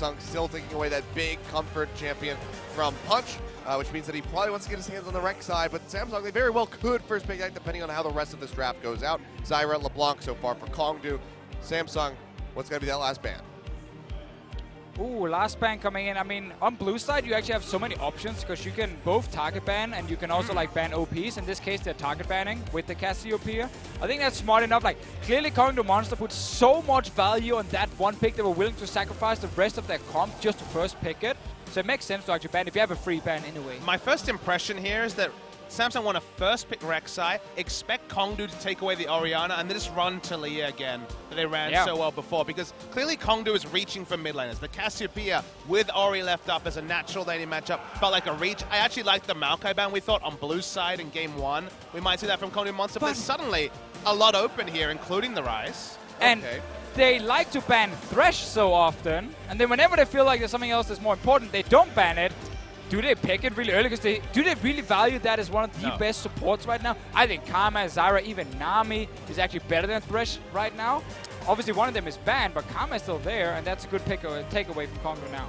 Samsung still taking away that big comfort champion from Punch, uh, which means that he probably wants to get his hands on the Rek'Sai. But Samsung, they very well could first pick that depending on how the rest of this draft goes out. Zyra, LeBlanc so far for Kongdoo. Samsung, what's going to be that last ban? Ooh, last ban coming in. I mean, on blue side, you actually have so many options because you can both target ban and you can also like ban OPs. In this case, they're target banning with the Cassiopeia. I think that's smart enough. Like, clearly Kongdoo Monster put so much value on that one pick they were willing to sacrifice the rest of their comp just to first pick it. So it makes sense to actually ban if you have a free ban anyway. My first impression here is that Samsung want to first pick Rek'Sai, expect Kongdoo to take away the Orianna, and then just run Taliyah again that they ran Yeah. so well before. Because clearly Kongdoo is reaching for mid laners. The Cassiopeia with Ori left up as a natural laning matchup felt like a reach. I actually liked the Maokai ban we thought on blue side in game one. We might see that from Kongdoo Monster, but, But- suddenly a lot open here, including the Ryze. And Okay. they like to ban Thresh so often, and then whenever they feel like there's something else that's more important, they don't ban it. Do they pick it really early? Because they do they really value that as one of the No. best supports right now? I think Karma, Zyra, even Nami is actually better than Thresh right now. Obviously, one of them is banned, but Karma is still there, and that's a good pick uh, takeaway from Kongdoo now.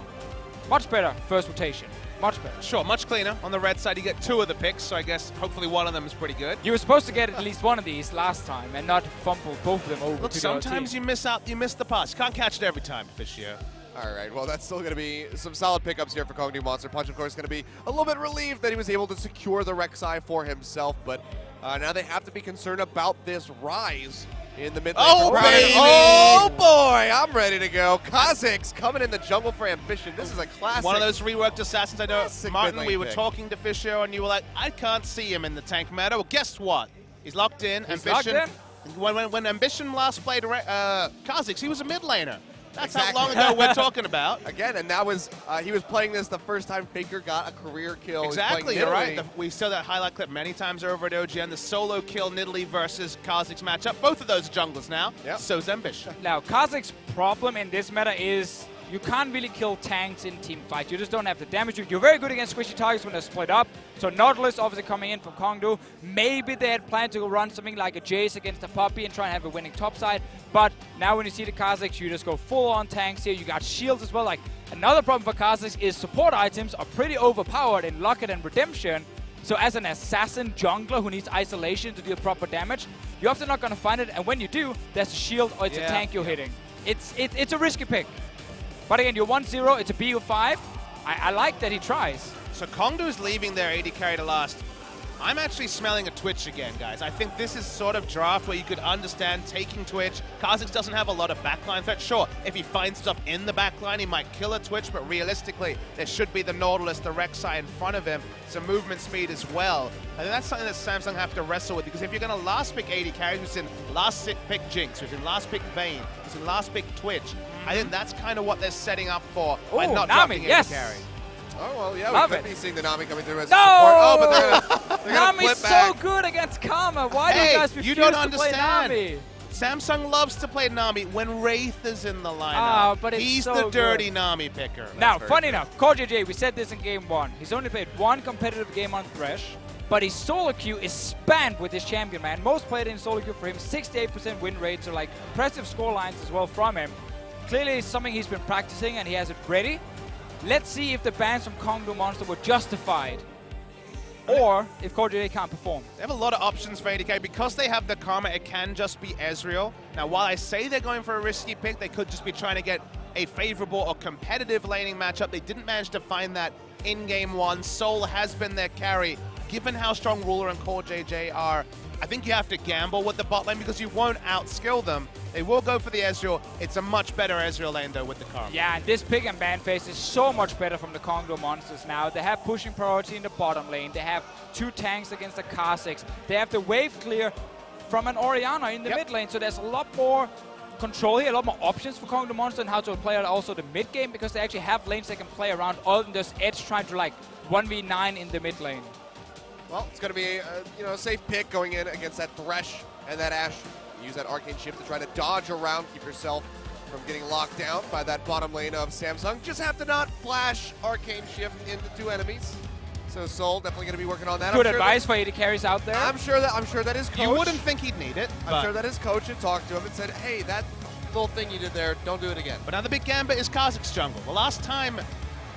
Much better first rotation. Much better. Sure, much cleaner. On the red side, you get two of the picks, so I guess hopefully one of them is pretty good. You were supposed to get at least one of these last time and not fumble both of them over Look, to the other sometimes you miss out, you miss the pass. You can't catch it every time, Fishier. All right, well, that's still going to be some solid pickups here for Kongdoo Monster. Punch, of course, going to be a little bit relieved that he was able to secure the Rek'Sai for himself, but uh, now they have to be concerned about this Ryze in the mid lane. Oh, baby! Oh, boy, I'm ready to go. Kha'Zix coming in the jungle for Ambition. This is a classic. One of those reworked assassins. I know, Classic Martin, mid-lane we were pick. talking to Fisher, and you were like, I can't see him in the tank meta. Well, guess what? He's locked in. He's Ambition. locked When, when, when Ambition last played uh, Kha'Zix, he was a mid laner. That's Exactly. how long ago we're talking about. Again, and that was, uh, he was playing this the first time Faker got a career kill. He Exactly, you're right. The- we saw that highlight clip many times over at OGN. The solo kill Nidalee versus Kha'Zix matchup. Both of those junglers now. Yep. So's Ambition. Now, Kha'Zix's problem in this meta is you can't really kill tanks in team fights. You just don't have the damage. You're very good against squishy targets when they're split up. So Nautilus obviously coming in from Kongdoo. Maybe they had planned to go run something like a Jace against a Poppy and try and have a winning top side. But now when you see the Kha'Zix, you just go full on tanks here. You got shields as well. Like another problem for Kha'Zix is support items are pretty overpowered in Locket and Redemption. So as an assassin jungler who needs isolation to deal proper damage, you're often not going to find it. And when you do, there's a shield or it's Yeah. a tank you're hitting. It's it, it's a risky pick. But again, you're 1-0, it's a BU5. I, I like that he tries. So Kongdoo's leaving their AD carry to last. I'm actually smelling a Twitch again, guys. I think this is sort of draft where you could understand taking Twitch. Kha'Zix doesn't have a lot of backline threat. Sure, if he finds stuff in the backline, he might kill a Twitch, but realistically, there should be the Nautilus, the Rek'Sai in front of him, some movement speed as well. I think that's something that Samsung have to wrestle with, because if you're going to last pick AD carries, we've seen last pick Jinx, we've seen last pick Vayne, we've seen last pick Twitch. I think that's kind of what they're setting up for by not Nami, dropping yes. AD carry. Oh, well, yeah, Love we could it. be seeing the Nami coming through as No! support. Oh, but they're gonna, they're Nami's flip so back. good against Karma. Why do Hey, you guys you don't to understand. play Nami? Samsung loves to play Nami when Wraith is in the lineup. Ah, but it's He's so the dirty good. Nami picker. Now, very funny true. enough, Core JJ, we said this in game one. He's only played one competitive game on Thresh, but his solo queue is spammed with his champion, man. Most played in solo queue for him, 68% win rate, so like impressive score lines as well from him. Clearly, it's something he's been practicing and he has it ready. Let's see if the bans from Kongdoo Monster were justified, or if Core can't perform. They have a lot of options for ADK. Because they have the Karma, it can just be Ezreal. Now, while I say they're going for a risky pick, they could just be trying to get a favorable or competitive laning matchup. They didn't manage to find that in game one. Soul has been their carry. Given how strong Ruler and Core JJ are, I think you have to gamble with the bot lane because you won't outskill them. They will go for the Ezreal. It's a much better Ezreal lane, though, with the Karma. Yeah, this pick and ban phase is so much better from the Kongdoo monsters now. They have pushing priority in the bottom lane. They have two tanks against the Kha'Zix. They have the wave clear from an Orianna in the Yep. mid lane. So there's a lot more control here, a lot more options for Kongdoo Monster and how to play out also the mid game because they actually have lanes they can play around other than just Edge trying to like 1v9 in the mid lane. Well, it's going to be a, you know, a safe pick going in against that Thresh and that Ash. Use that Arcane Shift to try to dodge around, keep yourself from getting locked down by that bottom lane of Samsung. Just have to not flash Arcane Shift into two enemies. So Soul definitely going to be working on that. Good I'm sure advice for AD carries out there. I'm sure that I'm sure that his coach. You wouldn't think he'd need it. I'm sure that his coach had talked to him and said, "Hey, that little thing you did there. Don't do it again. But now the big gambit is Kha'Zix's jungle. The last time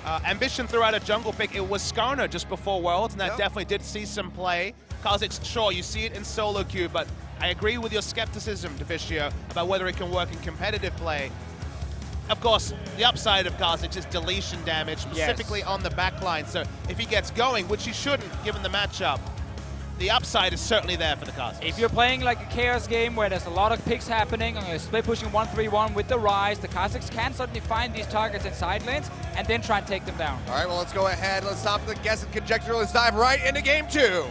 uh, Ambition threw out a jungle pick, it was Skarner just before Worlds, and that Yep. definitely did see some play. Kha'Zix, sure, you see it in solo queue, but I agree with your skepticism, Deficio, about whether it can work in competitive play. Of course, the upside of Kha'Zix is deletion damage, specifically on the backline. So if he gets going, which he shouldn't given the matchup, the upside is certainly there for the Kha'Zix. If you're playing like a Chaos game where there's a lot of picks happening, and you're split pushing 1-3-1 with the Ryze, the Kha'Zix can suddenly find these targets in side lanes and then try and take them down. All right, well, let's go ahead. Let's stop the guess and conjecture. Let's dive right into game two.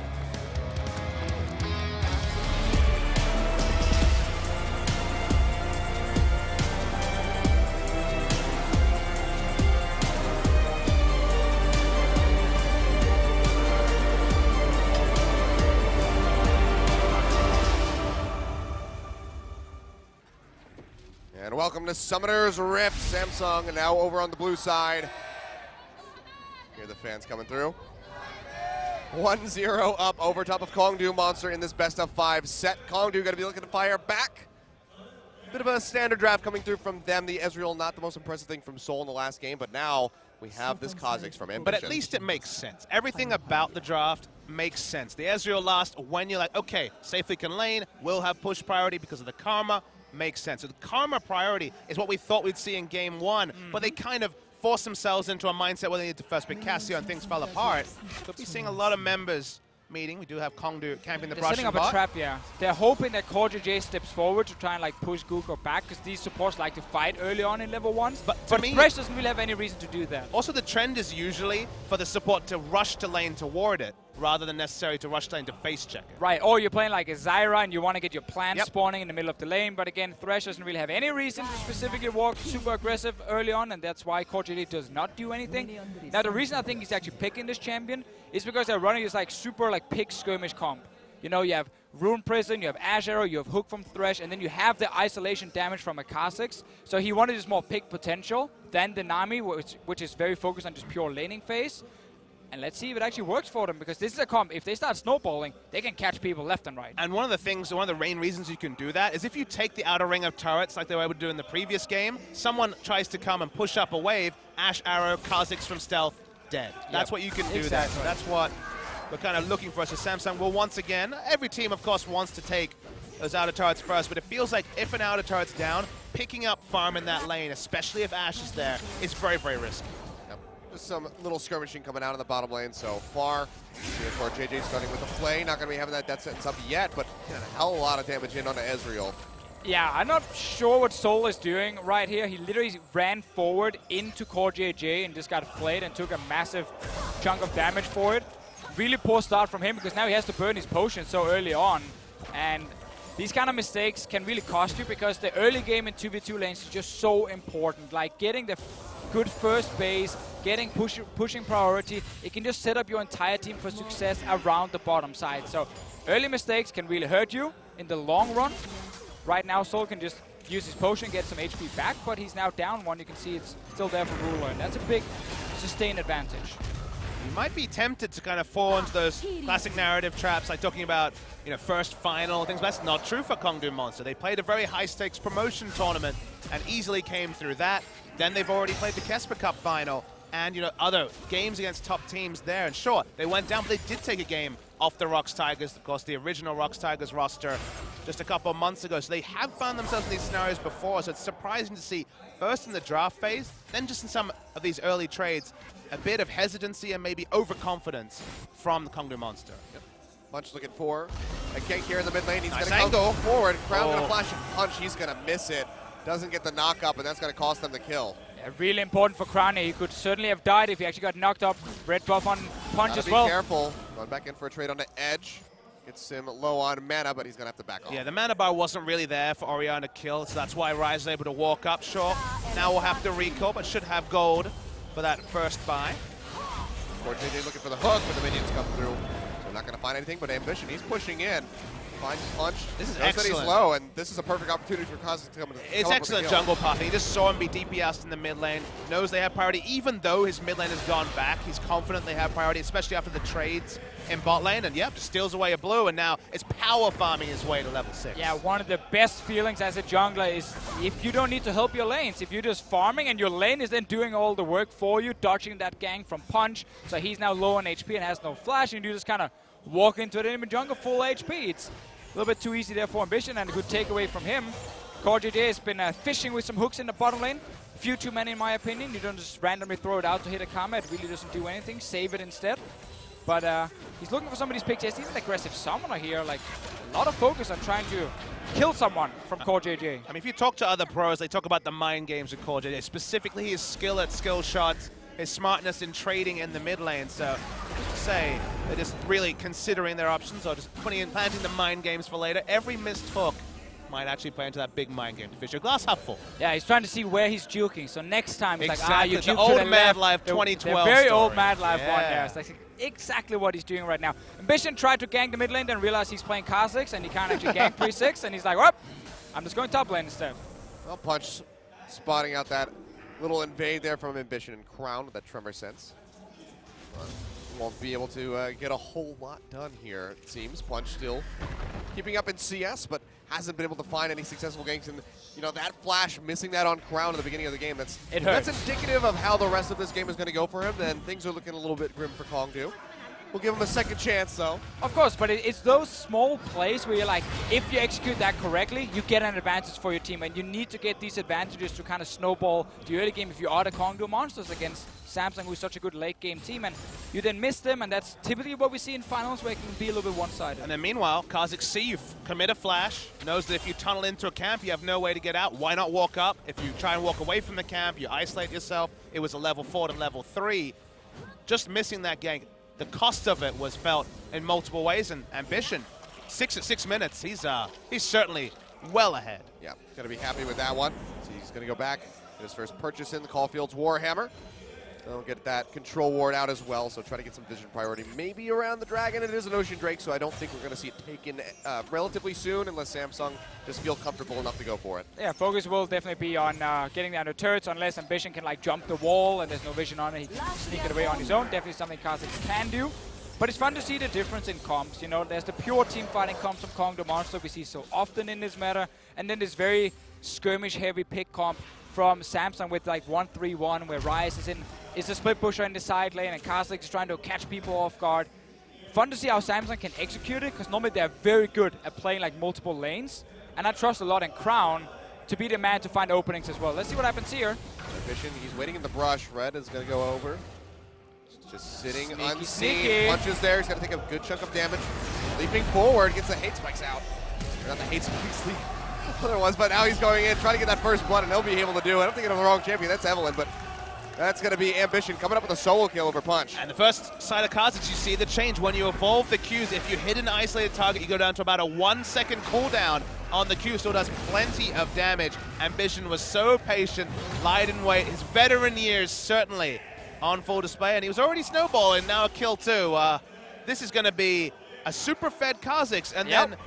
Welcome to Summoner's Rift. Samsung now over on the blue side. Hear the fans coming through. 1-0 up over top of Kongdoo Monster in this best of five set. Kongdoo going to be looking to fire back. Bit of a standard draft coming through from them. The Ezreal, not the most impressive thing from Soul in the last game, but now we have this Kha'Zix from Ambition. But at least it makes sense. Everything about the draft makes sense. The Ezreal last, when you're like, okay, safely can lane, will have push priority because of the karma, makes sense. So the karma priority is what we thought we'd see in game one, but they kind of forced themselves into a mindset where they needed to first pick Cassio and things fell apart. Could be seeing a lot of members meeting. We do have Kongdoo camping the They're setting up a trap, yeah. They're hoping that Core JJ steps forward to try and like push Google back because these supports like to fight early on in level ones. But but me- Thresh doesn't really have any reason to do that. Also, the trend is usually for the support to rush to lane toward it, rather than necessary to rush lane to face check it. Right, or you're playing like a Zyra and you want to get your plant Yep. spawning in the middle of the lane, but again, Thresh doesn't really have any reason to specifically walk super aggressive early on, and that's why Core does not do anything. Now, the reason I think he's actually picking this champion is because they're running this like super like pick skirmish comp. You know, you have Rune Prison, you have Ash Arrow, you have Hook from Thresh, and then you have the isolation damage from a Kha'Zix. So he wanted this more pick potential than the Nami, which, which is very focused on just pure laning phase. And let's see if it actually works for them, because this is a comp. If they start snowballing, they can catch people left and right. And one of the things, one of the main reasons you can do that is if you take the outer ring of turrets like they were able to do in the previous game, someone tries to come and push up a wave, Ash Arrow, Kha'Zix from stealth, dead. That's Yep. what you can do Exactly. there. That's what we're kind of looking for. So Samsung will once again, every team of course wants to take those outer turrets first, but it feels like if an outer turret's down, picking up farm in that lane, especially if Ash is there, is very, very risky. Just some little skirmishing coming out of the bottom lane so far. Core JJ starting with the flay. Not going to be having that death sentence up yet, but a hell of a lot of damage in onto Ezreal. Yeah, I'm not sure what Soul is doing right here. He literally ran forward into Core JJ and just got flayed and took a massive chunk of damage for it. Really poor start from him because now he has to burn his potion so early on. And these kind of mistakes can really cost you because the early game in 2v2 lanes is just so important. Like getting the good first base, getting push, pushing priority, it can just set up your entire team for success around the bottom side. So early mistakes can really hurt you in the long run. Right now, Soul can just use his potion, get some HP back, but he's now down one. You can see it's still there for Ruler, and that's a big sustained advantage. You might be tempted to kind of fall into those classic narrative traps, like talking about, you know, first final things. But that's not true for Kongdoo Monster. They played a very high-stakes promotion tournament and easily came through that. Then they've already played the KeSPA Cup final and, you know, other games against top teams there. And sure, they went down, but they did take a game off the ROX Tigers, of course, the original ROX Tigers roster just a couple of months ago. So they have found themselves in these scenarios before. So it's surprising to see, first in the draft phase, then just in some of these early trades, a bit of hesitancy and maybe overconfidence from the Kongdoo Monster. Punch looking for a gank here in the mid lane. He's Nice going to go forward. Crown going Oh. to flash a punch. He's going to miss it. Doesn't get the knock up, and that's going to cost them the kill. Yeah, really important for Crown. He could certainly have died if he actually got knocked up. Red buff on punch Gotta as be well. careful. Going back in for a trade on the edge. Gets him low on mana, but he's going to have to back off. Yeah, the mana bar wasn't really there for Orianna to kill, so that's why Ryze is able to walk up. Sure, now we'll have to recall, but should have gold for that first buy. Or JJ looking for the hook, but the minions come through. So not going to find anything but Ambition. He's pushing in. Finds punch. This is Knows that excellent. he's low, and this is a perfect opportunity for Kha'Zix to come in. It's excellent jungle path. He just saw him be DPS in the mid lane, knows they have priority. Even though his mid lane has gone back, he's confident they have priority, especially after the trades in bot lane. And yep, just steals away a blue, and now it's power farming his way to level 6. Yeah, one of the best feelings as a jungler is if you don't need to help your lanes, if you're just farming and your lane is then doing all the work for you, dodging that gang from punch, so he's now low on HP and has no flash, and you just kind of walk into the enemy jungle full HP. It's a little bit too easy there for Ambition, and a good takeaway from him. Core has been uh, fishing with some hooks in the bottom lane. Few too many in my opinion. You don't just randomly throw it out to hit a karma. It really doesn't do anything. Save it instead. But uh, he's looking for somebody's pick. He's an aggressive summoner here. Like a lot of focus on trying to kill someone from Core. I mean, if you talk to other pros, they talk about the mind games with Core specifically his skill at skill shots, his smartness in trading in the mid lane. So, say, they're just really considering their options or just putting in, planting the mind games for later. Every missed hook might actually play into that big mind game to fish. Your glass half full. Yeah, he's trying to see where he's juking. So next time he's Exactly, like, ah, you the juke old to the Mad left. Life The- 2012 The very old. Mad Life one Yeah. there. It's like exactly what he's doing right now. Ambition tried to gank the mid lane, then realized he's playing Kha'Zix and he can't actually gank 3-6, and he's like, whoop, I'm just going top lane instead. Well, punch spotting out that little invade there from Ambition and Crown with that tremor sense. Won't be able to uh, get a whole lot done here, it seems. Punch still keeping up in CS, but hasn't been able to find any successful ganks. And, you know, that flash, missing that on Crown at the beginning of the game, that's, that's indicative of how the rest of this game is going to go for him. Then things are looking a little bit grim for Kongdoo. We'll give him a second chance, though. Of course, but it's those small plays where you're like, if you execute that correctly, you get an advantage for your team, and you need to get these advantages to kind of snowball the early game if you are the Kongdoo monsters against Samsung, who's such a good late game team, and you then miss them, and that's typically what we see in finals where it can be a little bit one-sided. And then meanwhile, Kha'Zix see you f- commit a flash, knows that if you tunnel into a camp, you have no way to get out. Why not walk up? If you try and walk away from the camp, you isolate yourself. It was a level 4 to level 3. Just missing that gank, the cost of it was felt in multiple ways, and Ambition, six at six minutes, he's uh, he's certainly well ahead. Yeah, going to be happy with that one. So he's going to go back, his first purchase in the Caulfield's Warhammer. They'll get that control ward out as well, so try to get some vision priority. Maybe around the dragon. It is an Ocean Drake, so I don't think we're going to see it taken uh, relatively soon unless Samsung just feel comfortable enough to go for it. Yeah, focus will definitely be on uh, getting the turrets unless Ambition can like jump the wall and there's no vision on it. He can sneak it away on his own. Definitely something Kha'Zix can do. But it's fun to see the difference in comps. You know, there's the pure team fighting comps from Kongdoo Monster we see so often in this meta, and then this very skirmish heavy pick comp from Samsung with like 1-3-1 where Ryze is in is a split pusher in the side lane and Kha'Zix is trying to catch people off guard. Fun to see how Samsung can execute it because normally they're very good at playing like multiple lanes, and I trust a lot in Crown to be the man to find openings as well. Let's see what happens here. Ambition, he's waiting in the brush. Red is going to go over. Just sitting Sneaky, unseen. sneaky. Punches there. He's going to take a good chunk of damage. Leaping forward, gets the hate spikes out. Not the hate spikes, other ones, but now he's going in, trying to get that first blood, and he'll be able to do it. I'm thinking of the wrong champion. That's Evelynn, but that's going to be Ambition coming up with a solo kill over Punch. And the first side of Kha'Zix, you see the change. When you evolve the Qs, if you hit an isolated target, you go down to about a one second cooldown on the Q. Still does plenty of damage. Ambition was so patient, lied in wait. His veteran years certainly on full display, and he was already snowballing. Now a kill too. Uh, this is going to be a super fed Kha'Zix. And Yep. then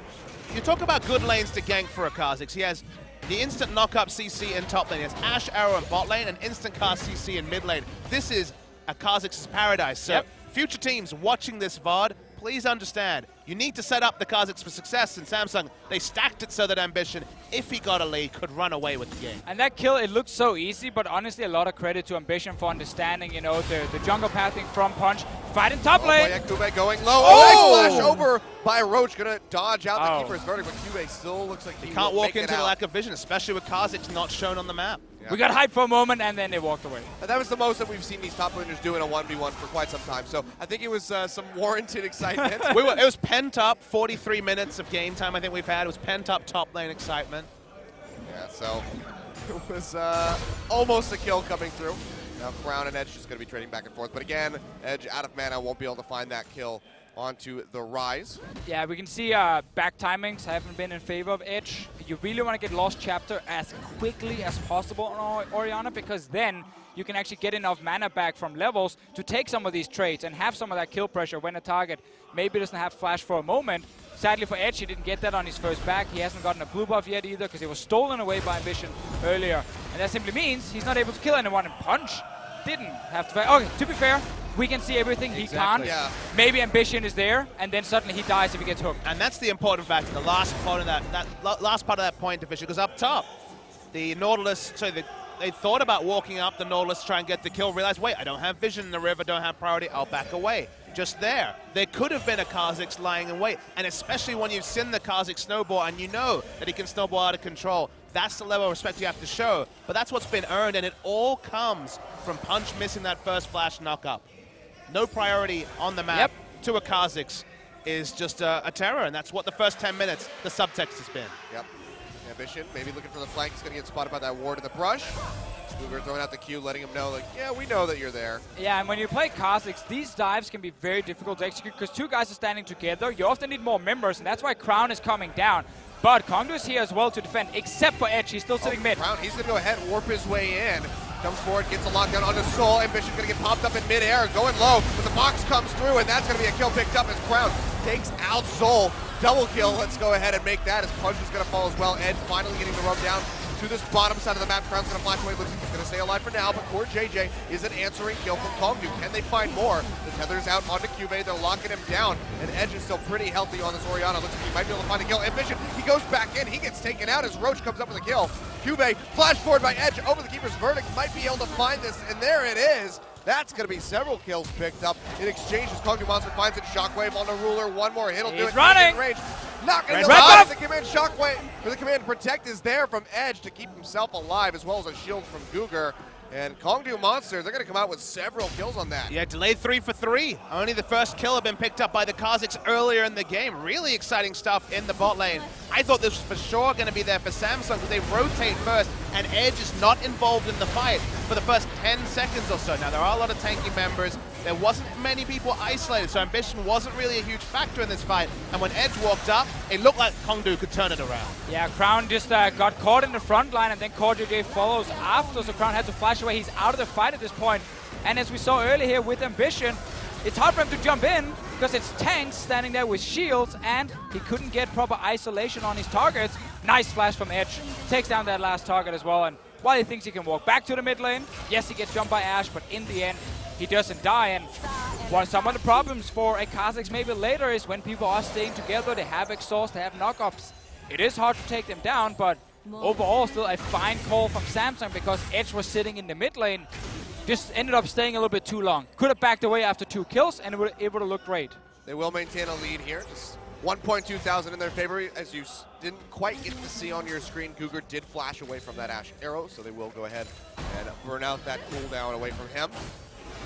you talk about good lanes to gank for a Kha'Zix. He has the instant knock-up CC in top lane. He has Ash Arrow in bot lane and instant cast CC in mid lane. This is a Kha'Zix's paradise. So Yep. future teams watching this VOD, please understand, you need to set up the Kha'Zix for success. And Samsung, they stacked it so that Ambition, if he got a lead, could run away with the game. And that kill, it looks so easy, but honestly, a lot of credit to Ambition for understanding, you know, the, the jungle pathing from Punch. Fighting top Oh, lane. boy, Akube going low. Oh! Oh, nice flash over by Roach. Gonna dodge out Oh. the keeper's verdict, but Cube still looks like he, He can't walk into the lack of vision, especially with Kha'Zix not shown on the map. Yeah. We got hyped for a moment, and then they walked away. And that was the most that we've seen these top laners do in a 1v1 for quite some time. So I think it was uh, some warranted excitement. we were, it was pent up 43 minutes of game time I think we've had. It was pent up top lane excitement. yeah, so it was uh, almost a kill coming through. Now Crown and Edge just going to be trading back and forth. But again, Edge out of mana won't be able to find that kill onto the Ryze. Yeah, we can see uh, back timings haven't been in favor of Edge. You really want to get Lost Chapter as quickly as possible on Or- Orianna because then you can actually get enough mana back from levels to take some of these trades and have some of that kill pressure when a target maybe doesn't have flash for a moment. Sadly for Edge, he didn't get that on his first back. He hasn't gotten a blue buff yet either because it was stolen away by Ambition earlier. And that simply means he's not able to kill anyone. And Punch didn't have to fight. Okay, to be fair, we can see everything he can't. Yeah. Maybe Ambition is there, and then suddenly he dies if he gets hooked. And that's the important factor. The last part of that, that last part of that point division, because up top, the Nautilus, so the, they thought about walking up the Nautilus to try and get the kill, realized, wait, I don't have vision in the river, don't have priority, I'll back away. Just there. There could have been a Kha'Zix lying in wait, and especially when you've seen the Kha'Zix snowball and you know that he can snowball out of control, that's the level of respect you have to show. But that's what's been earned, and it all comes from Punch missing that first flash knock-up. No priority on the map Yep. to a Kha'Zix is just a, a terror, and that's what the first 10 minutes, the subtext has been. Yep. Ambition, maybe looking for the flank. He's going to get spotted by that ward in the brush. Luger throwing out the Q, letting him know, like, yeah, we know that you're there. Yeah, and when you play Kha'Zix, these dives can be very difficult to execute because two guys are standing together. You often need more members, and that's why Crown is coming down. But Kongdoo is here as well to defend, except for Edge. He's still sitting oh, mid. Crown, he's going to go ahead and warp his way in. Comes forward, gets a lockdown onto Soul. Ambition to get popped up in midair, going low, but the box comes through, and that's to be a kill picked up as Crown takes out Soul. Double kill. Let's go ahead and make that as Punch is to fall as well. Ed finally getting the rub down to this bottom side of the map. Crown's going to flash away. Looks like he's going to stay alive for now, but Core JJ is an answering kill from Kongdoo. Can they find more? The tether's out onto Cube. They're locking him down, and Edge is still pretty healthy on this Orianna. Looks like he might be able to find a kill. Ambition, he goes back in. He gets taken out as Roach comes up with a kill. Cube, flash forward by Edge over the Keeper's Verdict. Might be able to find this, and there it is. That's going to be several kills picked up in exchange as Kongdoo Monster finds it. Shockwave on the ruler. One more hit will do He's it. running. Range. Not going Red to red The command Shockwave, or the command Protect is there from Edge to keep himself alive, as well as a shield from Guger. And Kongdoo Monster, they're going to come out with several kills on that. Yeah, delayed three for three. Only the first kill had been picked up by the Kha'Zix earlier in the game. Really exciting stuff in the bot lane. I thought this was for sure going to be there for Samsung because they rotate first and Edge is not involved in the fight for the first 10 seconds or so. Now, there are a lot of tanky members. There wasn't many people isolated, so Ambition wasn't really a huge factor in this fight. And when Edge walked up, it looked like Kongdoo could turn it around. Yeah, Crown just uh, got caught in the front line, and then J follows after, so Crown had to flash away. He's out of the fight at this point. And as we saw earlier here with Ambition, it's hard for him to jump in because it's tanks standing there with shields, and he couldn't get proper isolation on his targets. Nice flash from Edge. Takes down that last target as well, and while he thinks he can walk back to the mid lane, yes, he gets jumped by Ash, but in the end, he doesn't die. And what some of the problems for a Kha'Zix maybe later is when people are staying together, they have exhaust, they have knockups. It is hard to take them down, but overall still a fine call from Samsung because Edge was sitting in the mid lane. Just ended up staying a little bit too long. Could have backed away after two kills and it would, have looked great. They will maintain a lead here. Just 1.2 thousand in their favor. As you didn't quite get to see on your screen, Cougar did flash away from that Ash arrow, so they will go ahead and burn out that cooldown away from him.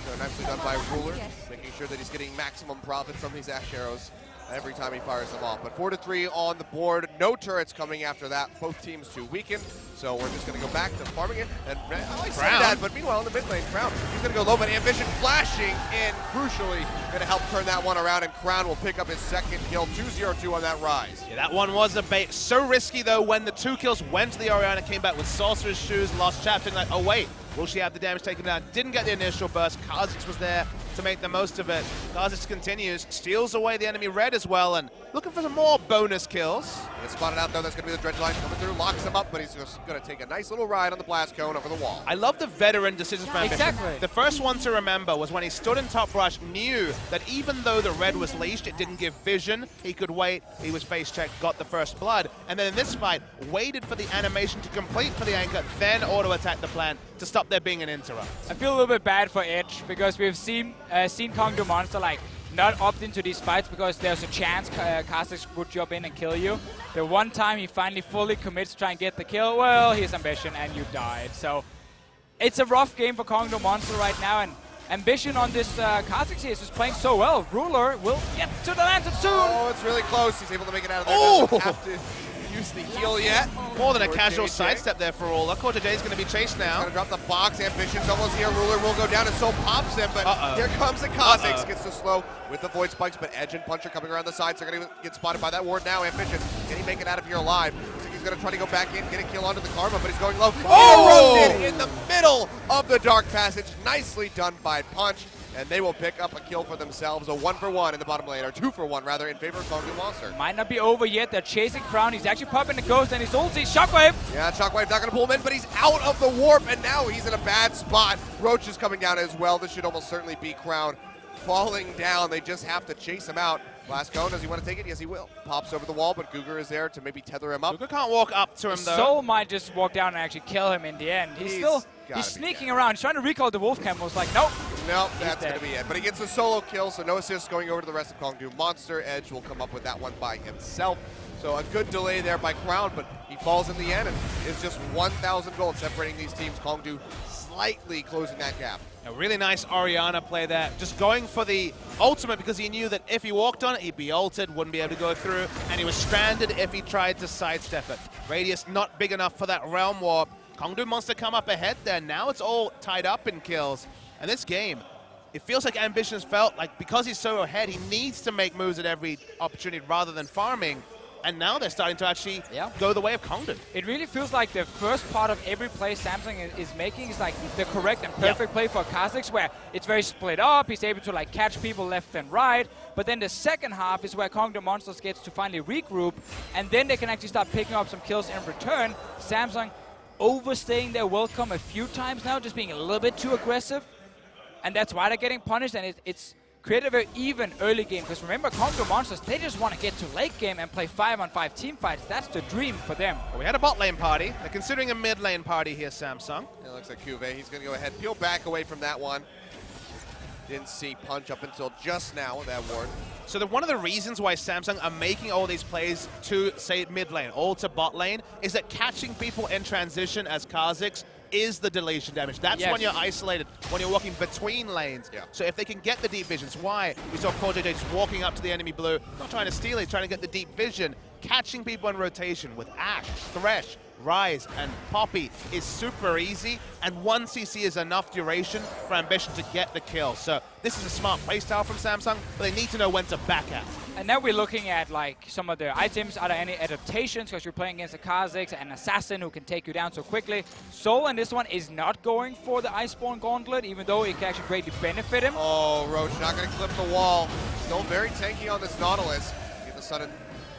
So nicely done by Ruler, making sure that he's getting maximum profit from these Ash arrows every time he fires them off. But 4 to 3 on the board. No turrets coming after that. Both teams to weaken. So we're just going to go back to farming it. And I say that, but meanwhile in the mid lane, Crown, he's going to go low, but Ambition flashing in crucially. Going to help turn that one around, and Crown will pick up his second kill. 2-0-2 on that Ryze. Yeah, that one was a bait. So risky, though, when the two kills went to the Orianna, came back with Sorcerer's Shoes, lost chapter, and like, oh, wait, will she have the damage taken down? Didn't get the initial burst. Kha'Zix was there to make the most of it. Kha'Zix continues, steals away the enemy red as well, and looking for some more bonus kills. Gets spotted out though. That's going to be the dredge line coming through. Locks him up, but he's just going to take a nice little ride on the blast cone over the wall. I love the veteran decisions from Exactly. The first one to remember was when he stood in top rush, knew that even though the red was leashed, it didn't give vision. He could wait. He was face checked, got the first blood, and then in this fight, waited for the animation to complete for the anchor, then auto attack the plant to stop there being an interrupt. I feel a little bit bad for Edge because we've seen uh, seen Kongdoo Monster like not opt into these fights because there's a chance uh, Kha'Zix would jump in and kill you. The one time he finally fully commits to try and get the kill, well, he's ambition and you died. So it's a rough game for Kongdoo Monster right now and ambition on this uh, Kha'Zix here is just playing so well. Ruler will get to the lantern soon. Oh, it's really close. He's able to make it out of there. Oh! Doesn't to use the heal yet. More than a casual sidestep there for all. J is going to be chased now. Gonna drop the box. Ambition's almost here. Ruler will go down and so pops him, but Uh-oh. here comes the Kha'Zix. Uh-oh. Gets the slow with the void spikes, but Edge and Puncher coming around the sides. They're gonna get spotted by that ward now. Ambition, can he make it out of here alive? Looks like he's He's going to try to go back in, get a kill onto the Karma, but he's going low. Oh! Interrupted in the middle of the Dark Passage. Nicely done by Punch. And they will pick up a kill for themselves. A one for one in the bottom lane, or two for one rather, in favor of Kongdoo Monster. Might not be over yet. They're chasing Crown. He's actually popping the ghost and his ulti. Shockwave. Yeah, Shockwave not going to pull him in, but he's out of the warp, and now he's in a bad spot. Roach is coming down as well. This should almost certainly be Crown falling down. They just have to chase him out. Last cone, does he want to take it? Yes, he will. Pops over the wall, but Guger is there to maybe tether him up. Luka can't walk up to him though. Soul might just walk down and actually kill him in the end. He's, He's still he's sneaking dead. around. He's trying to recall the Wolf Camel. like, nope. Nope, that's going to be it. But he gets a solo kill, so no assist going over to the rest of Kongdoo. Monster Edge will come up with that one by himself. So a good delay there by Crown, but he falls in the end and is just 1,000 gold separating these teams. Kongdoo slightly closing that gap. A really nice Orianna play there. Just going for the ultimate because he knew that if he walked on it, he'd be ulted, wouldn't be able to go through, and he was stranded if he tried to sidestep it. Radius not big enough for that Realm Warp. Kongdoo Monster come up ahead there. Now it's all tied up in kills. And this game, it feels like Ambition's felt like because he's so ahead, he needs to make moves at every opportunity rather than farming. And now they're starting to actually Yeah. go the way of Kongdoo. It really feels like the first part of every play Samsung is making is like the correct and perfect play for Kha'Zix where it's very split up, he's able to like catch people left and right, but then the second half is where Kongdoo Monsters gets to finally regroup and then they can actually start picking up some kills in return. Samsung overstaying their welcome a few times now, just being a little bit too aggressive. And that's why they're getting punished and it, it's created a very even early game because remember Kongdoo Monsters, they just want to get to late game and play 5 on 5 team fights. That's the dream for them. Well, we had a bot lane party. They're considering a mid lane party here, Samsung. It looks like CuVee. He's going to go ahead, peel back away from that one. Didn't see Punch up until just now with that ward. So the, one of the reasons why Samsung are making all these plays to, say, mid lane, all to bot lane, is that catching people in transition as Kha'Zix is the deletion damage. That's Yes. when you're isolated, when you're walking between lanes. Yeah. So if they can get the deep visions, why? We saw CoreJJ just walking up to the enemy blue, not trying to steal it, trying to get the deep vision. Catching people in rotation with Ash, Thresh, Ryze, and Poppy is super easy, and one CC is enough duration for Ambition to get the kill. So this is a smart playstyle from Samsung, but they need to know when to back out. And now we're looking at like some of the items. Are there any adaptations? Because you're playing against a Kha'Zix, an assassin who can take you down so quickly. Soul in this one is not going for the Iceborne Gauntlet, even though it can actually greatly benefit him. Oh, Roach not going to clip the wall. Still very tanky on this Nautilus. Get the sudden,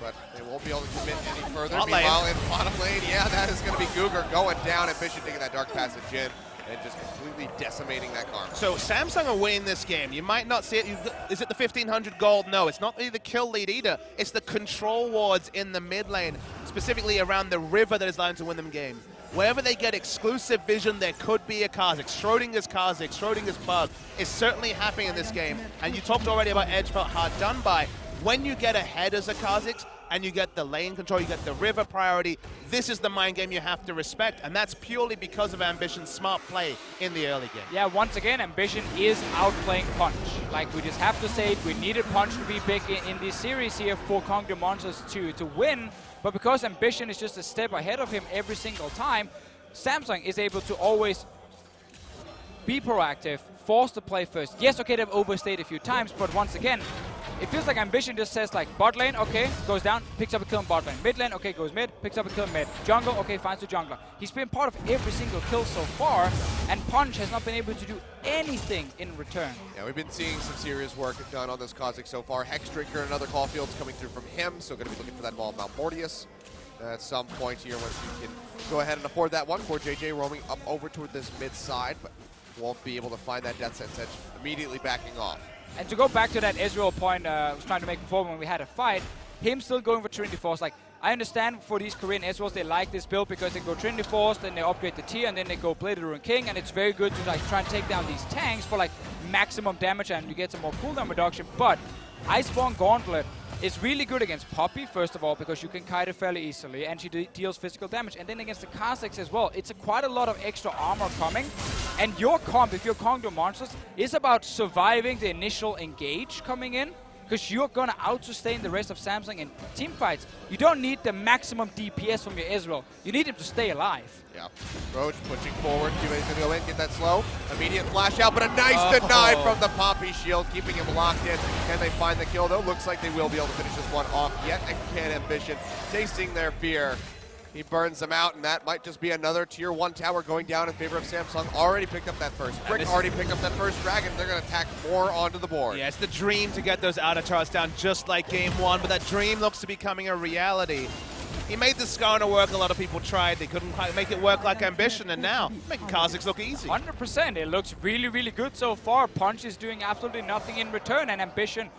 but they won't be able to commit any further. Bot lane. Meanwhile, in bottom lane, yeah, that is going to be Guger going down and Bishop taking that Dark Passage in and just completely decimating that car. So Samsung are winning this game. You might not see it. Is it the 1500 gold? No, it's not really the kill lead either. It's the control wards in the mid lane, specifically around the river that is allowed to win them games. Wherever they get exclusive vision, there could be a Kha'Zix. Schrodinger's Kha'Zix, Schrodinger's bug is certainly happening in this game. And you talked already about Edge felt hard done by. When you get ahead as a Kha'Zix, and you get the lane control, you get the river priority. This is the mind game you have to respect, and that's purely because of Ambition's smart play in the early game. Yeah, once again, Ambition is outplaying Punch. Like, we just have to say it. We needed Punch to be big in, in this series here for Kongdoo Monsters to, to win. But because Ambition is just a step ahead of him every single time, Samsung is able to always be proactive, force the play first. Yes, okay, they've overstayed a few times, but once again, it feels like Ambition just says like bot lane, okay, goes down, picks up a kill in bot lane. Mid lane, okay, goes mid, picks up a kill in mid. Jungle, okay, finds the jungler. He's been part of every single kill so far, and Punch has not been able to do anything in return. Yeah, we've been seeing some serious work done on this Kha'Zix so far. Hex Drinker and another Caulfield's coming through from him, so going to be looking for that ball Malmortius at some point here once you can go ahead and afford that one. Core JJ roaming up over toward this mid side, but won't be able to find that Death Sentence Edge immediately backing off. And to go back to that Ezreal point uh, I was trying to make before when we had a fight, him still going for Trinity Force. Like, I understand for these Korean Ezreals, they like this build because they go Trinity Force, then they upgrade the tier, and then they go Bladed Ruin King, and it's very good to like try and take down these tanks for like maximum damage and you get some more cooldown reduction. But Iceborne Gauntlet is really good against Poppy, first of all, because you can kite her fairly easily, and she de deals physical damage. And then against the Kha'Zix as well, it's a quite a lot of extra armor coming. And your comp, if you're Kongdoo Monsters, is about surviving the initial engage coming in, because you're going to out-sustain the rest of Samsung in team fights. You don't need the maximum DPS from your Ezreal. You need him to stay alive. Yeah. Roach pushing forward. QA's going to go in, get that slow. Immediate flash out, but a nice Oh. deny from the Poppy Shield, keeping him locked in. Can they find the kill, though? Looks like they will be able to finish this one off yet again. Ambition tasting their fear. He burns them out, and that might just be another tier one tower going down in favor of Samsung. Already picked up that first brick, already picked up that first dragon. They're going to attack more onto the board. Yeah, it's the dream to get those outer towers down just like game one, but that dream looks to be becoming a reality. He made the Skarner work, a lot of people tried. They couldn't quite make it work like Ambition, and now making Kha'Zix look easy. 100%. It looks really, really good so far. Punch is doing absolutely nothing in return, and Ambition.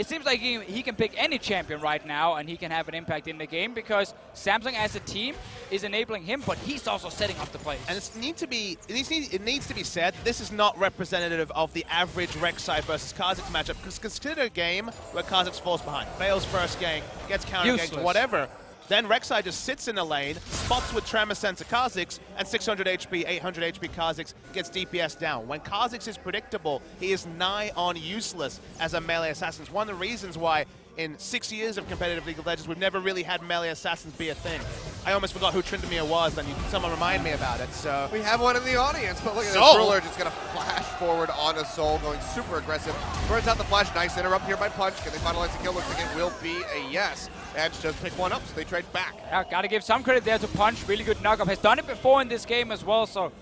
It seems like he, he can pick any champion right now, and he can have an impact in the game because Samsung as a team is enabling him, but he's also setting up the plays. And it's need to be it needs, it needs to be said this is not representative of the average Rek'Sai versus Kha'Zix matchup because consider a game where Kha'Zix falls behind, fails first gang, gets counter ganked, whatever. Then Rek'Sai just sits in the lane, spots with Tremor Sense of Kha'Zix, and 600 HP, 800 HP Kha'Zix gets DPS down. When Kha'Zix is predictable, he is nigh on useless as a melee assassin. It's one of the reasons why in six years of competitive League of Legends, we've never really had melee assassins be a thing. I almost forgot who Tryndamere was, then you, someone remind me about it. So We have one in the audience, but look at Soul. this ruler just gonna flash forward onto Soul, going super aggressive. Burns out the flash, nice interrupt here by Punch. Can they finalize the kill? Looks like it will be a yes. Edge just pick one up, so they trade back. Yeah, gotta give some credit there to Punch. Really good knockup. Has done it before in this game as well, so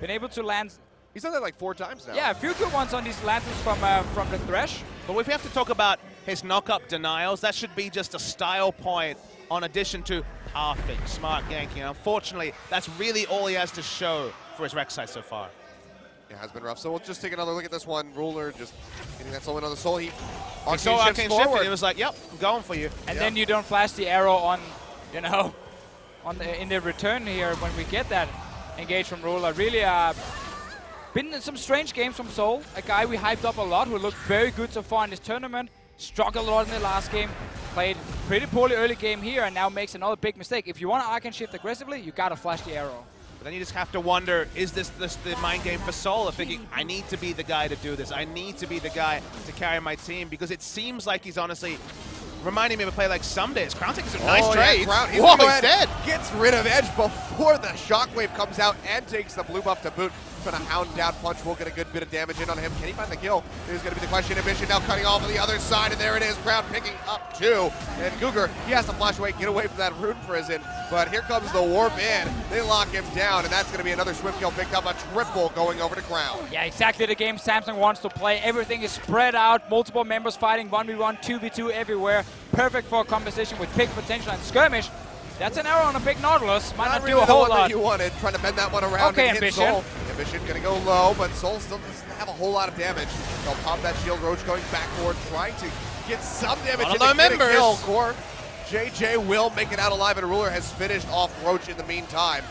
been able to land. He's done that like four times now. Yeah, a few good ones on these lances from uh, from the Thresh. But if we have to talk about his knock-up denials, that should be just a style point on addition to perfect, smart ganking. And unfortunately, that's really all he has to show for his Rek'Sai so far. It has been rough. So we'll just take another look at this one. Ruler just getting that soul in on the soul heap. He Arcane saw shifts Arcane Shift forward. and it was like, yep, I'm going for you. And Yeah. then you don't flash the arrow on, you know, on the, in the return here when we get that engage from Ruler. Really, uh, been some strange games from Soul, a guy we hyped up a lot, who looked very good so far in this tournament. Struggled a lot in the last game, played pretty poorly early game here, and now makes another big mistake. If you want to Arcane Shift aggressively, you gotta flash the arrow. But then you just have to wonder, is this, this the mind game for Soul of thinking, I need to be the guy to do this. I need to be the guy to carry my team because it seems like he's honestly reminding me of a play like some days. Crown takes a nice Oh, yeah, trade. Crown- he's Whoa, he's dead. Gets rid of Edge before the shockwave comes out and takes the blue buff to boot. Gonna hound down punch. Will get a good bit of damage in on him. Can he find the kill? Is gonna be the question. Ambition now cutting off on the other side, and there it is. Crown picking up two. And Cougar, he has to flash away, get away from that rune prison. But here comes the warp in. They lock him down, and that's gonna be another swift kill picked up. A triple going over to Crown. Yeah, exactly the game Samsung wants to play. Everything is spread out, multiple members fighting 1v1, 2v2 everywhere. Perfect for a composition with pick potential and skirmish. That's an arrow on a big Nautilus. Might not, Not do really a the whole lot. you wanted. Trying to bend that one around Okay, Ambition. Soul. Ambition gonna go low, but Soul still doesn't have a whole lot of damage. They'll pop that shield. Roach going backward, trying to get some damage Lot in of to low get a members. kill. Core. JJ will make it out alive, and Ruler has finished off Roach in the meantime.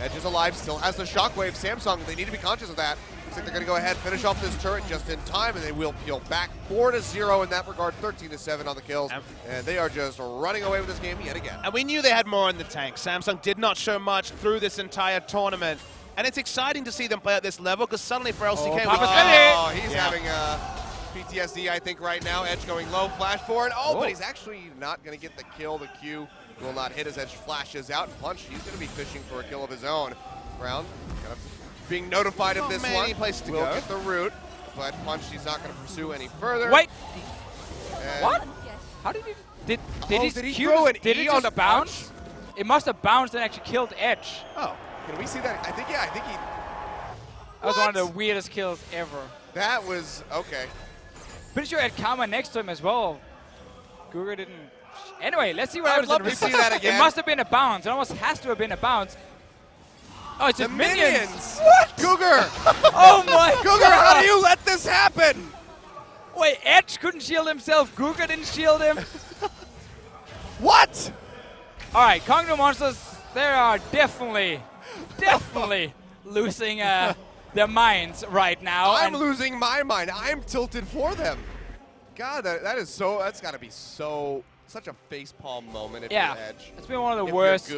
Edge is alive, still has the shockwave. Samsung, they need to be conscious of that. Looks like they're going to go ahead, finish off this turret just in time, and they will peel back 4 to 0 in that regard, 13 to 7 on the kills. And they are just running away with this game yet again. And we knew they had more in the tank. Samsung did not show much through this entire tournament. And it's exciting to see them play at this level because suddenly for LCK, we can- Oh, he's Yeah. having uh, a... PTSD, I think, right now. Edge going low, flash forward. Oh, Whoa. but he's actually not going to get the kill. The Q will not hit as Edge flashes out. and Punch, he's going to be fishing for a kill of his own. Brown kind of being notified of oh, this many one. places to will go. get the root, but Punch, he's not going to pursue any further. Wait, And what? How did he? Did did Oh, he? did he Q- throw an Did E on the bounce? It must have bounced and actually killed Edge. Oh, can we see that? I think, yeah, I think he. That was one of the weirdest kills ever. That was okay. Pretty sure had Karma next to him as well. Guga didn't. Anyway, let's see what I'd happens. love to see that It must have been a bounce. It almost has to have been a bounce. Oh, it's just minions. minions. What? Cougar! Oh my Cougar, how do you let this happen? Wait, Edge couldn't shield himself. Guga didn't shield him. What? All right, Kongdoo Monsters, they are definitely, definitely losing uh, their minds right now. I'm losing my mind. I'm tilted for them. God, that, that is so. That's got to be so such a facepalm moment if yeah, Edge. it's been one of the you're worst,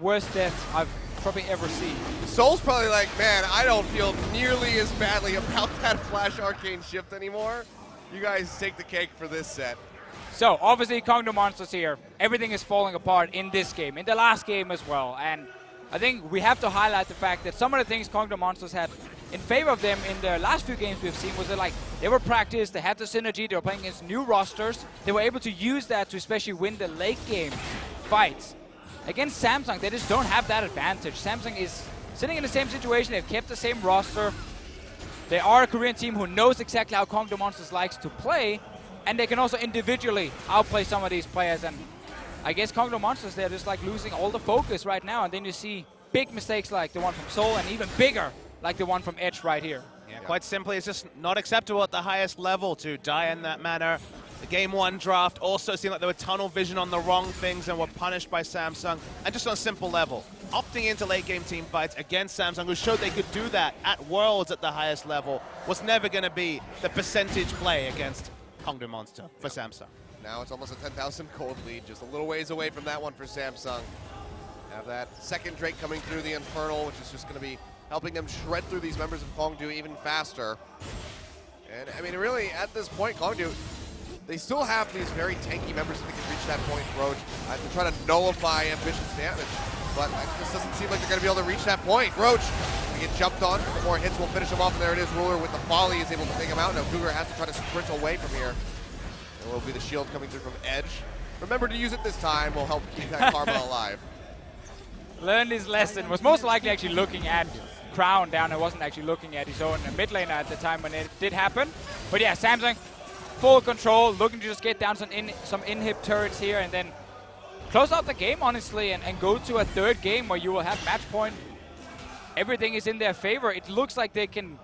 worst deaths I've probably ever seen. Soul's probably like, man, I don't feel nearly as badly about that flash arcane shift anymore. You guys take the cake for this set. So obviously, Kongdoo Monsters here. Everything is falling apart in this game, in the last game as well. And I think we have to highlight the fact that some of the things Kongdoo Monsters had in favor of them in the last few games we've seen was that like they were practiced, they had the synergy, they were playing against new rosters. They were able to use that to especially win the late game fights. against Samsung, they just don't have that advantage. Samsung is sitting in the same situation. They've kept the same roster. They are a Korean team who knows exactly how Kongdoo Monsters likes to play, and they can also individually outplay some of these players. And I guess Kongdoo Monsters, they're just like losing all the focus right now. And then you see big mistakes like the one from Soul, and even bigger like the one from Edge right here. Yeah, quite simply, it's just not acceptable at the highest level to die in that manner. The game one draft also seemed like they were tunnel vision on the wrong things and were punished by Samsung. And just on a simple level, opting into late game team fights against Samsung, who showed they could do that at Worlds at the highest level, was never going to be the percentage play against Kongdoo Monster for Samsung. Now it's almost a 10,000 gold lead, just a little ways away from that one for Samsung. Have that second Drake coming through the Infernal, which is just going to be helping them shred through these members of Kongdoo even faster. And I mean, really, at this point, Kongdoo, they still have these very tanky members that they can reach that point, Roach, uh, to try to nullify Ambition's damage. But just doesn't seem like they're going to be able to reach that point. Roach, get jumped on. The more hits will finish him off, and there it is. Ruler with the volley is able to take him out. Now Cougar has to try to sprint away from here. It will be the shield coming through from Edge. Remember to use it this time. Will help keep that Karma alive. Learned his lesson. Was most likely actually looking at Crown down and wasn't actually looking at his own mid laner at the time when it did happen. But yeah, Samsung, full control, looking to just get down some, in, some inhib turrets here and then close out the game, honestly, and, and go to a third game where you will have match point. Everything is in their favor. It looks like they can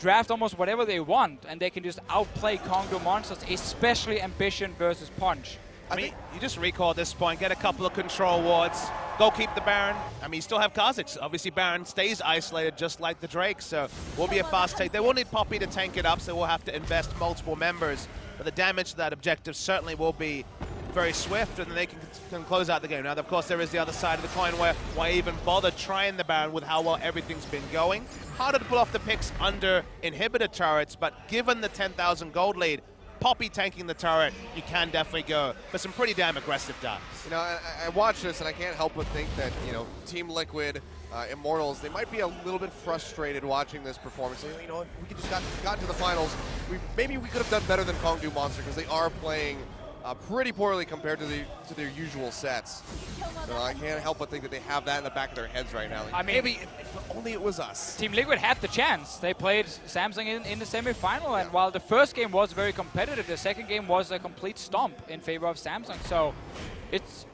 draft almost whatever they want, and they can just outplay Kongdoo monsters, especially Ambition versus Punch. I mean, you just recall at this point, get a couple of control wards, go keep the Baron. I mean, you still have Kha'Zix. Obviously, Baron stays isolated just like the Drake, so will be a fast take. They will need Poppy to tank it up, so we'll have to invest multiple members. But the damage to that objective certainly will be very swift, and then they can, can close out the game. Now, of course, there is the other side of the coin where why even bother trying the Baron with how well everything's been going. Harder to pull off the picks under inhibitor turrets, but given the 10,000 gold lead, Poppy tanking the turret, you can definitely go for some pretty damn aggressive dives. You know, I, I watch this and I can't help but think that, you know, Team Liquid, uh, Immortals, they might be a little bit frustrated watching this performance. You know, we could just got, got to the finals. We, maybe we could have done better than Kongdoo Monster because they are playing uh, pretty poorly compared to the to their usual sets. So I can't help but think that they have that in the back of their heads right now. Like, I mean, maybe if only it was us. Team Liquid had the chance. They played Samsung in, in the semifinal, and while the first game was very competitive, the second game was a complete stomp in favor of Samsung. So it's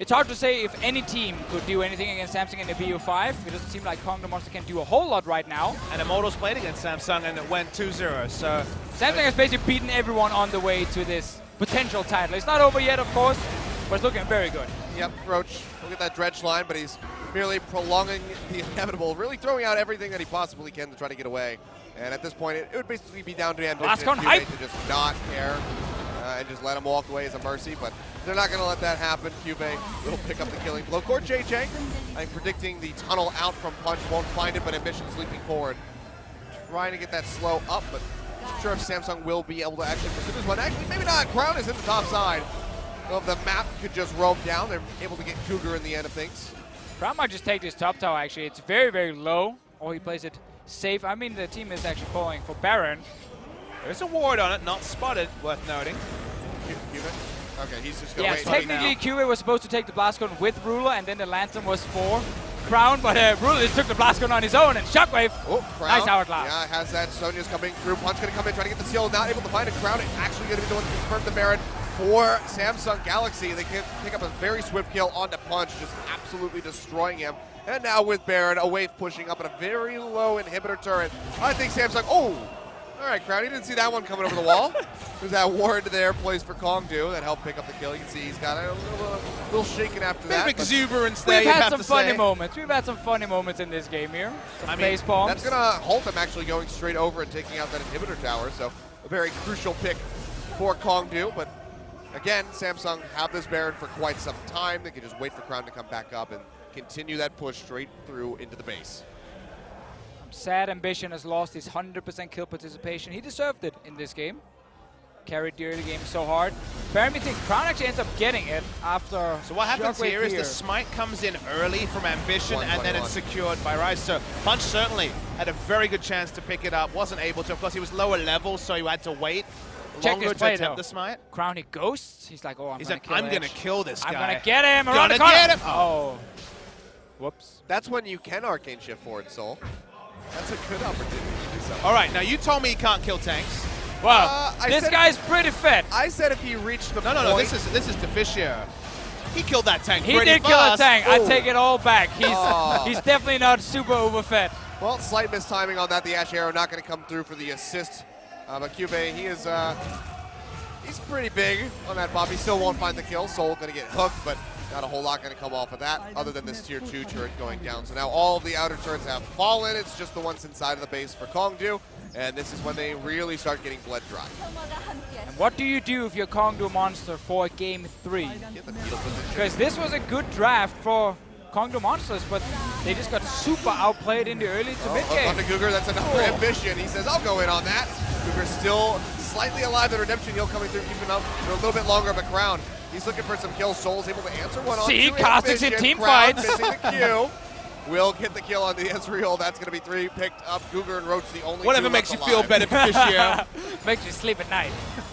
it's hard to say if any team could do anything against Samsung in the BO5. It doesn't seem like Kongdoo Monster can do a whole lot right now. And Immortals played against Samsung and it went 2-0, so... Samsung has basically beaten everyone on the way to this potential title. It's not over yet, of course, but it's looking very good. Yep, Roach, look at that dredge line, but he's merely prolonging the inevitable, really throwing out everything that he possibly can to try to get away. And at this point, it, it would basically be down to Ambition Last hype. to just not care uh, and just let him walk away as a mercy, but they're not going to let that happen. CuVee will pick up the killing blow. Core JJ, I'm predicting the tunnel out from Punch won't find it, but Ambition's leaping forward. Trying to get that slow up, but sure if Samsung will be able to actually pursue this one. Actually, maybe not. Crown is in the top side of the map, could just roam down. They're able to get Cougar in the end of things. Crown might just take this top tower, actually. It's very, very low, or he plays it safe. I mean, the team is actually calling for Baron. There's a ward on it, not spotted, worth noting. CuVee? Okay, he's just going to yeah, wait. technically, CuVee was supposed to take the Blast Cone with Ruler, and then the Lantern was for Crown, but uh, just took the Blast Cone on his own, and Shockwave, oh, Crown. nice hourglass. Yeah, has that. Sonya's coming through. Punch going to come in, trying to get the seal. Not able to find a Crown. It's Actually to be the one to confirm the Baron for Samsung Galaxy. They can pick up a very swift kill onto Punch, just absolutely destroying him. And now with Baron, a wave pushing up at a very low inhibitor turret. I think Samsung, oh, all right, Crown, he didn't see that one coming over the wall. There's that ward there, plays for Kongdoo, that helped pick up the kill. You can see he's got a little, a little shaken after that. Bit exuberance there, We've had some funny say. moments. We've had some funny moments in this game here. Some I mean, bombs. That's going to halt him actually going straight over and taking out that inhibitor tower. So a very crucial pick for Kongdoo. But again, Samsung have this Baron for quite some time. They can just wait for Crown to come back up and continue that push straight through into the base. Sad Ambition has lost his 100% kill participation. He deserved it in this game. Carried the early game so hard. Parameter Crown actually ends up getting it after. So what happens here is the smite comes in early from Ambition one, and one, then one. it's secured by Ryze. So Punch certainly had a very good chance to pick it up. Wasn't able to. Of course, he was lower level, so he had to wait. Check longer this to play, attempt though. the smite. Crowny ghosts. He's like, oh, I'm He's gonna kill I'm gonna kill this I'm gonna get him around Gonna the corner. get him. Oh. Whoops. That's when you can arcane shift forward, Soul. That's a good opportunity to do so. All right, now you told me he can't kill tanks. Wow. Uh, this said- guy's pretty fit. I said if he reached the No, no, no. point- This is this is Deficio. He killed that tank He pretty did kill a fast. tank. I Oh. take it all back. He's Oh. he's definitely not super overfed. Well, slight mistiming on that. The Ash Arrow not going to come through for the assist. Uh, but CuVee, he is uh, he's pretty big on that Bob. He still won't find the kill. Soul going to get hooked, but not a whole lot going to come off of that other than this tier 2 turret going down. So now all of the outer turrets have fallen. It's just the ones inside of the base for Kongdoo. And this is when they really start getting bled dry. And what do you do if you're Kongdoo Monster for game three? Get the needle position. Because this was a good draft for Kongdoo Monsters, but they just got super outplayed in the early to oh, mid Oh, game. onto Cougar, that's enough for Oh. ambition. He says, I'll go in on that. Cougar's still slightly alive. The Redemption Heal coming through, keeping up for a little bit longer of a crown. He's looking for some kills. Soul's able to answer one on See, two. Kha'Zix in team Crown fights. Missing the Q. Will get the kill on the Ezreal. That's going to be three picked up. Cougar and Roach the only Whatever two makes you left feel better, Deficio. Makes you sleep at night.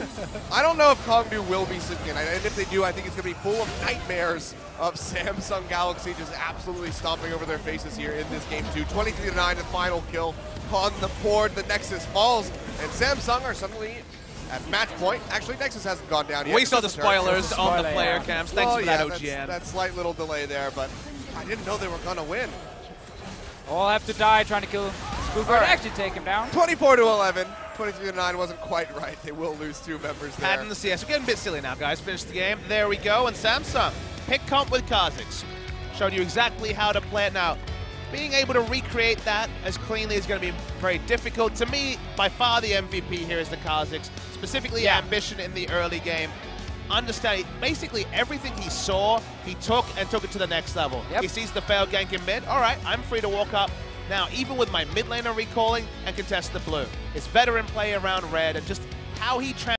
I don't know if Kongdoo will be sleeping at night, and if they do, I think it's going to be full of nightmares of Samsung Galaxy just absolutely stomping over their faces here in this game two. 23 to 9, the final kill on the board. The Nexus falls, and Samsung are suddenly at match point. Actually, Nexus hasn't gone down yet. we saw the Just a turret. spoilers Just on the player yeah. cams. Thanks Well, for yeah, that, that's, OGN. that slight little delay there, but I didn't know they were going to win. All have to die trying to kill Cougar All and right. actually take him down. 24 to 11. 23 to 9 wasn't quite right. They will lose two members there. Pad in the CS. We're getting a bit silly now, guys. Finish the game. There we go. And Samsung, pick comp with Kha'Zix. Showed you exactly how to play it now. Being able to recreate that as cleanly is going to be very difficult. To me, by far the MVP here is the Kha'Zix. Specifically, Yeah. ambition in the early game. Understand, basically everything he saw, he took and took it to the next level. Yep. He sees the failed gank in mid. All right, I'm free to walk up. Now, even with my mid laner recalling and contest the blue, his veteran play around red and just how he trans